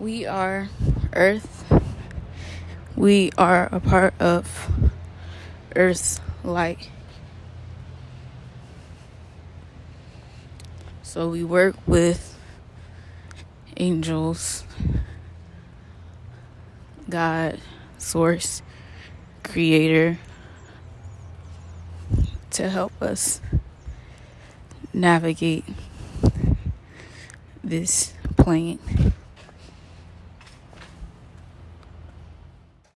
We are Earth. We are a part of Earth's light. So we work with angels, God, Source, Creator to help us navigate this plane.